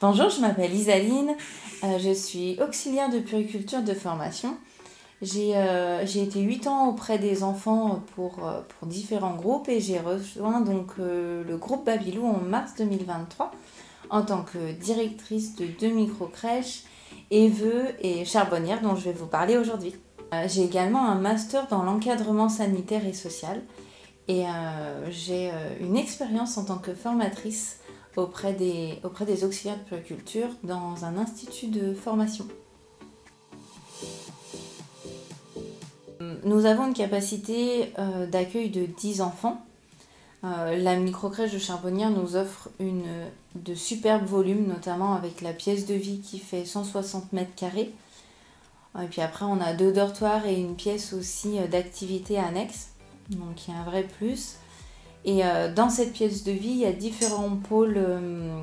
Bonjour, je m'appelle Isaline, euh, je suis auxiliaire de puriculture de formation. J'ai euh, été 8 ans auprès des enfants pour, euh, pour différents groupes et j'ai rejoint donc le groupe Babylou en mars 2023 en tant que directrice de deux micro-crèches, Eveux et Charbonnière dont je vais vous parler aujourd'hui. j'ai également un master dans l'encadrement sanitaire et social et j'ai une expérience en tant que formatrice auprès des, auprès des auxiliaires de puriculture dans un institut de formation. Nous avons une capacité euh, d'accueil de 10 enfants. Euh, la microcrèche de Charbonnière nous offre une, de superbes volumes, notamment avec la pièce de vie qui fait 160 mètres carrés. Et puis après, on a deux dortoirs et une pièce aussi euh, d'activité annexe. Donc il y a un vrai plus. Et euh, dans cette pièce de vie, il y a différents pôles euh,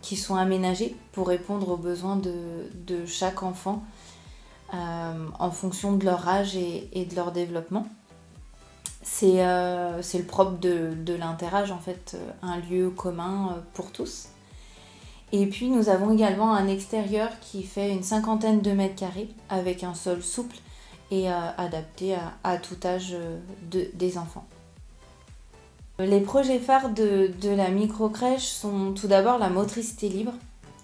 qui sont aménagés pour répondre aux besoins de, chaque enfant euh, en fonction de leur âge et, de leur développement. C'est le propre de, de l'interage, en fait, un lieu commun pour tous. Et puis nous avons également un extérieur qui fait une cinquantaine de mètres carrés avec un sol souple et adapté à, tout âge des enfants. Les projets phares de, la micro-crèche sont tout d'abord la motricité libre,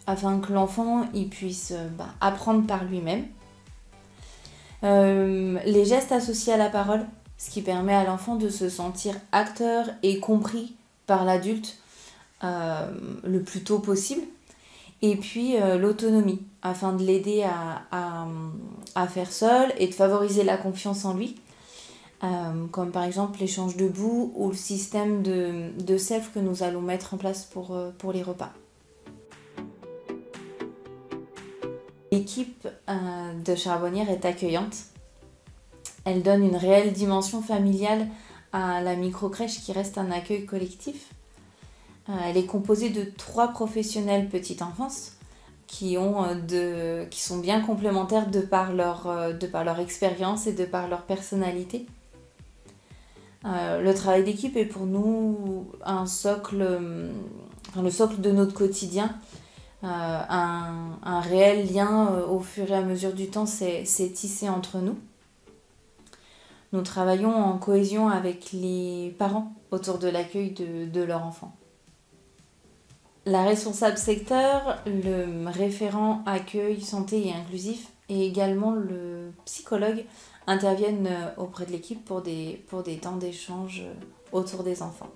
afin que l'enfant puisse euh, bah, apprendre par lui-même. Euh, les gestes associés à la parole, ce qui permet à l'enfant de se sentir acteur et compris par l'adulte euh, le plus tôt possible. Et puis l'autonomie, afin de l'aider à, faire seul et de favoriser la confiance en lui. Euh, comme par exemple l'échange de boue ou le système de, de que nous allons mettre en place pour, euh, les repas. L'équipe euh, de Charbonnière est accueillante. Elle donne une réelle dimension familiale à la micro-crèche qui reste un accueil collectif. elle est composée de trois professionnels petite enfance qui, sont bien complémentaires par, leur, de par leur expérience et de par leur personnalité. Euh, le travail d'équipe est pour nous un socle, euh, le socle de notre quotidien. Euh, un, réel lien au fur et à mesure du temps s'est tissé entre nous. Nous travaillons en cohésion avec les parents autour de l'accueil de, de leur enfant. La responsable secteur, le référent accueil, santé et inclusif et également le psychologue interviennent euh, auprès de l'équipe pour des, temps d'échange euh, autour des enfants.